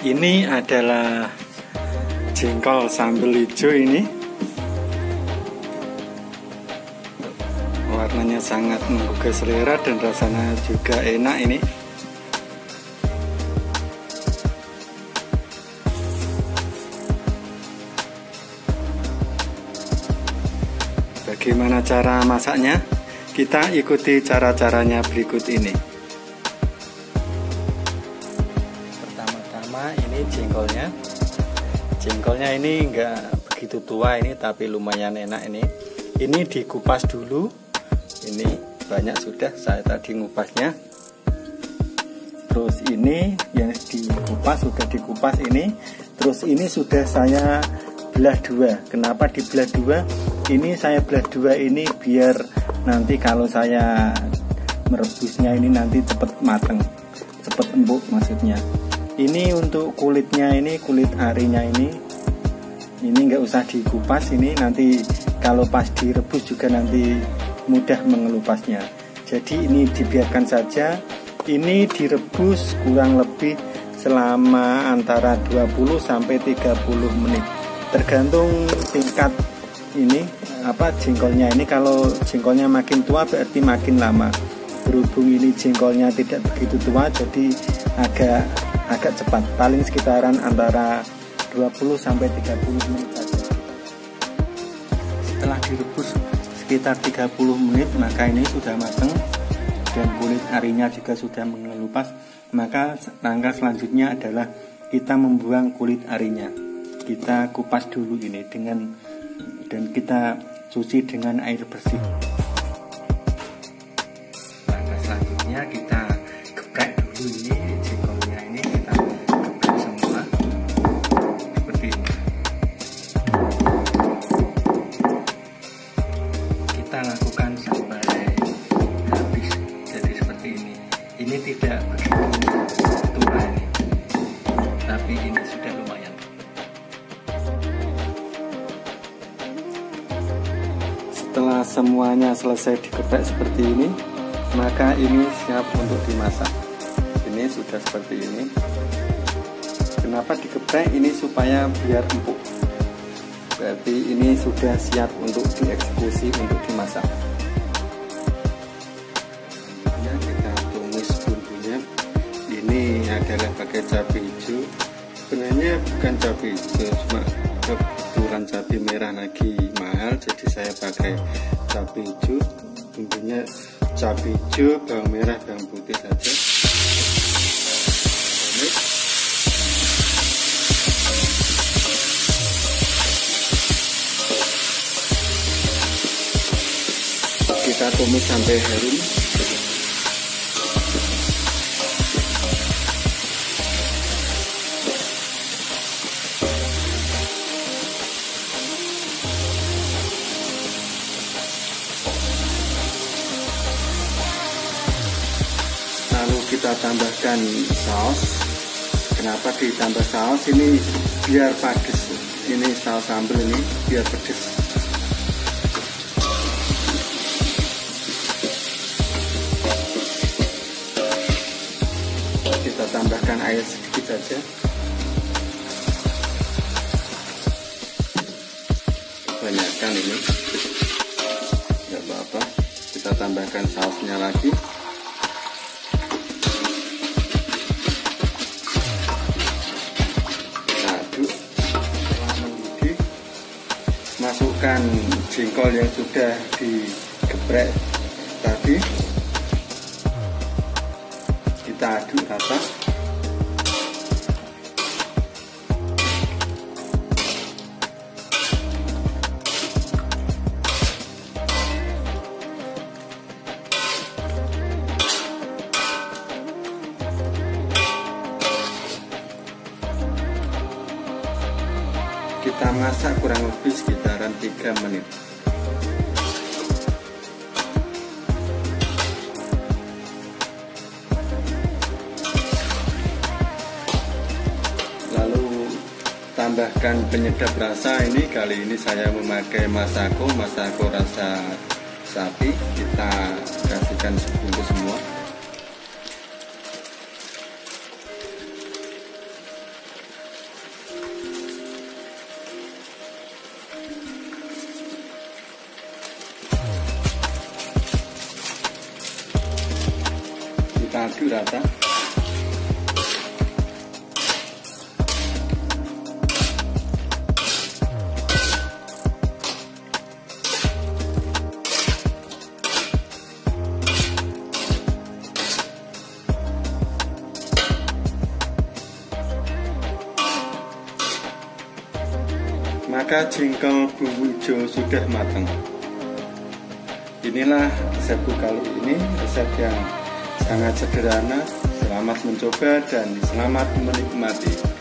ini adalah jengkol sambal hijau ini. Warnanya sangat menggugah selera dan rasanya juga enak ini. Bagaimana cara masaknya? Kita ikuti cara-caranya berikut ini jengkolnya. Jengkolnya ini enggak begitu tua ini tapi lumayan enak ini. Ini dikupas dulu. Ini banyak sudah saya tadi ngupasnya. Terus ini yang dikupas sudah dikupas ini. Terus ini sudah saya belah dua. Kenapa dibelah dua? Ini saya belah dua ini biar nanti kalau saya merebusnya ini nanti cepat mateng. Cepat empuk maksudnya ini untuk kulitnya ini kulit arinya ini. Ini nggak usah dikupas ini nanti kalau pas direbus juga nanti mudah mengelupasnya. Jadi ini dibiarkan saja. Ini direbus kurang lebih selama antara 20 sampai 30 menit. Tergantung tingkat ini apa jengkolnya. Ini kalau jengkolnya makin tua berarti makin lama berhubung ini jengkolnya tidak begitu tua jadi agak agak cepat. Paling sekitaran antara 20 sampai 30 menit saja setelah direbus sekitar 30 menit maka ini sudah matang dan kulit arinya juga sudah mengelupas maka langkah selanjutnya adalah kita membuang kulit arinya. Kita kupas dulu ini dengan dan kita cuci dengan air bersih tidak tua ini tapi ini sudah lumayan. Setelah semuanya selesai dikeprek seperti ini maka ini siap untuk dimasak. Ini sudah seperti ini. Kenapa dikeprek ini supaya biar empuk. Berarti ini sudah siap untuk dieksekusi untuk dimasak adalah pakai cabai hijau. Sebenarnya bukan cabai hijau cuma kebetulan cabai merah lagi mahal jadi saya pakai cabai hijau. Bumbunya cabai hijau bawang merah bawang putih saja. Kita tumis sampai harum kita tambahkan saus. Kenapa ditambah saus? Ini biar pedes. Ini saus sambal ini biar pedes. Kita tambahkan air sedikit saja. Banyakkan ini. Nggak apa-apa. Kita tambahkan sausnya lagi masukkan jengkol yang sudah digeprek tadi. Kita aduk rata masak kurang lebih sekitaran 3 menit. Lalu tambahkan penyedap rasa. Ini kali ini saya memakai masako. Masako rasa sapi. Kita kasihkan sebungkus semua aduk rata. Maka jengkol bumbu hijau sudah matang inilah resepku kali ini resep yang sangat sederhana selamat mencoba dan selamat menikmati